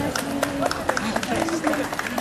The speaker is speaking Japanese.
しい